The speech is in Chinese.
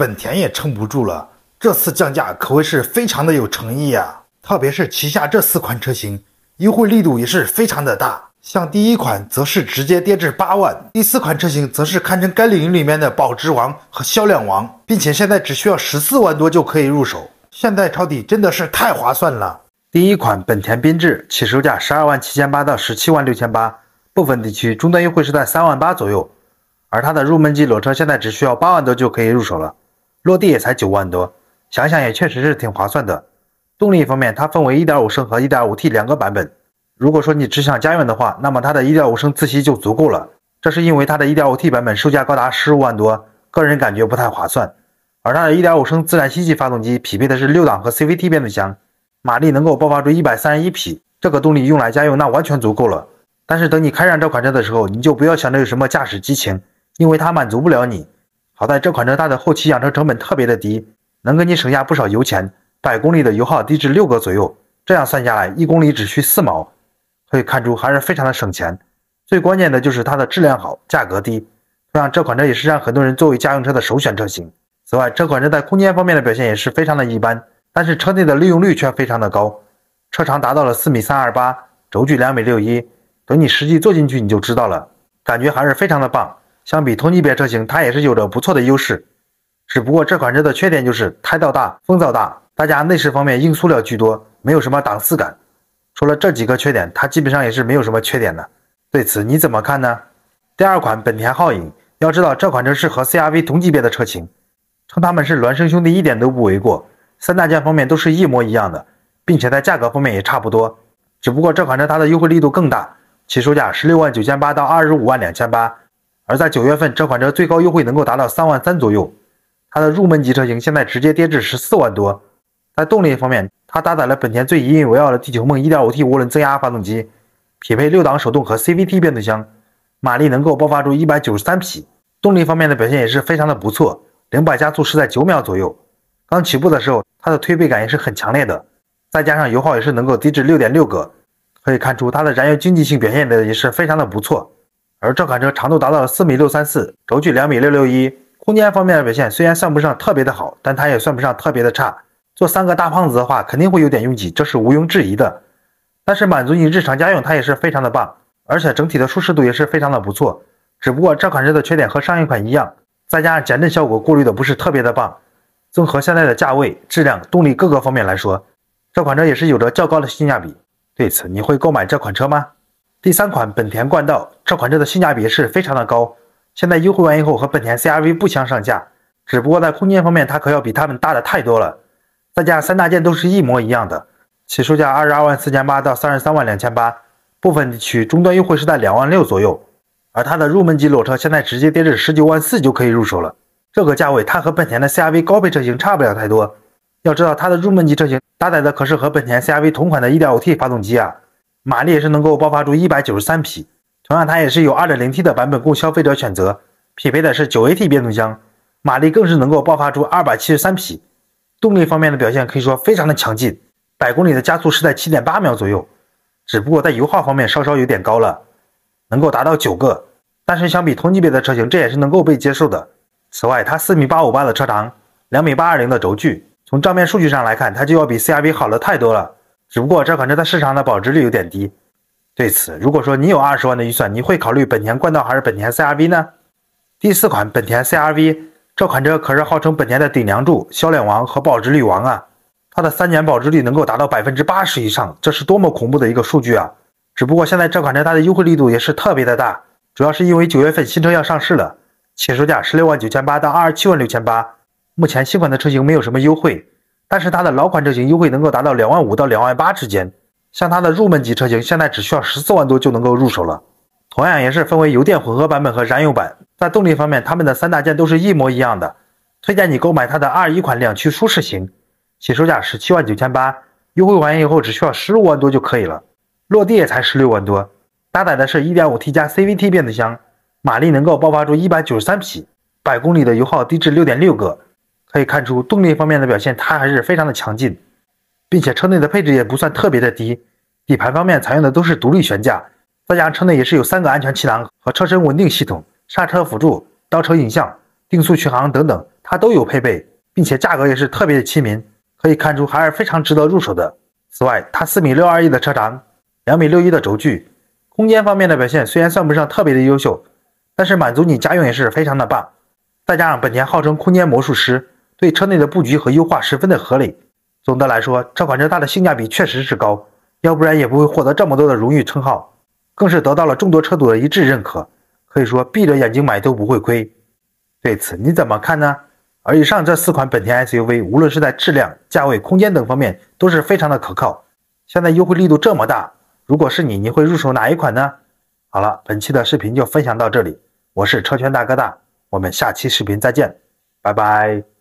本田也撑不住了，这次降价可谓是非常的有诚意啊！特别是旗下这四款车型，优惠力度也是非常的大。像第一款则是直接跌至八万，第四款车型则是堪称该领域里面的保值王和销量王，并且现在只需要十四万多就可以入手。现在抄底真的是太划算了。第一款本田缤智起售价十二万七千八到十七万六千八，部分地区终端优惠是在三万八左右，而它的入门级裸车现在只需要八万多就可以入手了。落地也才九万多，想想也确实是挺划算的。动力方面，它分为1.5升和 1.5T 两个版本。如果说你只想家用的话，那么它的1.5升自吸就足够了。这是因为它的 1.5T 版本售价高达十五万多，个人感觉不太划算。而它的1.5升自然吸气发动机匹配的是六档和 CVT 变速箱，马力能够爆发出131匹，这个动力用来家用那完全足够了。但是等你开上这款车的时候，你就不要想着有什么驾驶激情，因为它满足不了你。好在这款车它的后期养车成本特别的低，能给你省下不少油钱，百公里的油耗低至六个左右，这样算下来一公里只需四毛，可以看出还是非常的省钱。最关键的就是它的质量好，价格低，同样这款车也是让很多人作为家用车的首选车型。此外，这款车在空间方面的表现也是非常的一般，但是车内的利用率却非常的高，车长达到了四米三二八，轴距两米六一，等你实际坐进去你就知道了，感觉还是非常的棒。相比同级别车型，它也是有着不错的优势。只不过这款车的缺点就是胎噪大、风噪大，大家内饰方面硬塑料居多，没有什么档次感。除了这几个缺点，它基本上也是没有什么缺点的。对此你怎么看呢？第二款本田皓影，要知道这款车是和 CRV 同级别的车型，称它们是孪生兄弟一点都不为过。三大件方面都是一模一样的，并且在价格方面也差不多。只不过这款车它的优惠力度更大，起售价十六万九千八到二十五万两千八。而在九月份，这款车最高优惠能够达到三万三左右。它的入门级车型现在直接跌至十四万多。在动力方面，它搭载了本田最引以为傲的地球梦 1.5T 涡轮增压发动机，匹配六档手动和 CVT 变速箱，马力能够爆发出一百九十三匹。动力方面的表现也是非常的不错，零百加速是在九秒左右。刚起步的时候，它的推背感也是很强烈的，再加上油耗也是能够低至六点六个，可以看出它的燃油经济性表现的也是非常的不错。而这款车长度达到了四米六三四，轴距两米六六一，空间方面的表现虽然算不上特别的好，但它也算不上特别的差。做三个大胖子的话，肯定会有点拥挤，这是毋庸置疑的。但是满足你日常家用，它也是非常的棒，而且整体的舒适度也是非常的不错。只不过这款车的缺点和上一款一样，再加上减震效果过滤的不是特别的棒。综合现在的价位、质量、动力各个方面来说，这款车也是有着较高的性价比。对此，你会购买这款车吗？第三款本田冠道这款车的性价比是非常的高，现在优惠完以后和本田 CRV 不相上下，只不过在空间方面它可要比它们大的太多了。再加三大件都是一模一样的，起售价二十二万四千八到三十三万两千八，部分地区终端优惠是在两万六左右。而它的入门级裸车现在直接跌至十九万四就可以入手了，这个价位它和本田的 CRV 高配车型差不了太多。要知道它的入门级车型搭载的可是和本田 CRV 同款的 1.5T 发动机啊。马力也是能够爆发出一百九十三匹，同样它也是有二点零 T 的版本供消费者选择，匹配的是九 AT 变速箱，马力更是能够爆发出二百七十三匹。动力方面的表现可以说非常的强劲，百公里的加速是在七点八秒左右，只不过在油耗方面稍稍有点高了，能够达到九个，但是相比同级别的车型，这也是能够被接受的。此外，它四米八五八的车长，两米八二零的轴距，从账面数据上来看，它就要比 CRV 好了太多了。只不过这款车在市场的保值率有点低。对此，如果说你有二十万的预算，你会考虑本田冠道还是本田 CRV 呢？第四款本田 CRV 这款车可是号称本田的顶梁柱、销量王和保值率王啊！它的三年保值率能够达到百分之八十以上，这是多么恐怖的一个数据啊！只不过现在这款车它的优惠力度也是特别的大，主要是因为九月份新车要上市了，起售价十六万九千八到二十七万六千八，目前新款的车型没有什么优惠。但是它的老款车型优惠能够达到两万五到两万八之间，像它的入门级车型现在只需要十四万多就能够入手了。同样也是分为油电混合版本和燃油版，在动力方面，它们的三大件都是一模一样的。推荐你购买它的二一款两驱舒适型，起售价十七万九千八，优惠完以后只需要十五万多就可以了，落地也才十六万多。搭载的是一点五 T 加 CVT 变速箱，马力能够爆发出一百九十三匹，百公里的油耗低至六点六个。可以看出动力方面的表现，它还是非常的强劲，并且车内的配置也不算特别的低。底盘方面采用的都是独立悬架，再加上车内也是有三个安全气囊和车身稳定系统、刹车辅助、倒车影像，定速巡航等等，它都有配备，并且价格也是特别的亲民，可以看出还是非常值得入手的。此外，它四米六二一的车长，两米六一的轴距，空间方面的表现虽然算不上特别的优秀，但是满足你家用也是非常的棒。再加上本田号称空间魔术师，对车内的布局和优化十分的合理。总的来说，这款车它的性价比确实是高，要不然也不会获得这么多的荣誉称号，更是得到了众多车主的一致认可，可以说闭着眼睛买都不会亏。对此你怎么看呢？而以上这四款本田 SUV，无论是在质量、价位、空间等方面，都是非常的可靠。现在优惠力度这么大，如果是你，你会入手哪一款呢？好了，本期的视频就分享到这里，我是车圈大哥大，我们下期视频再见，拜拜。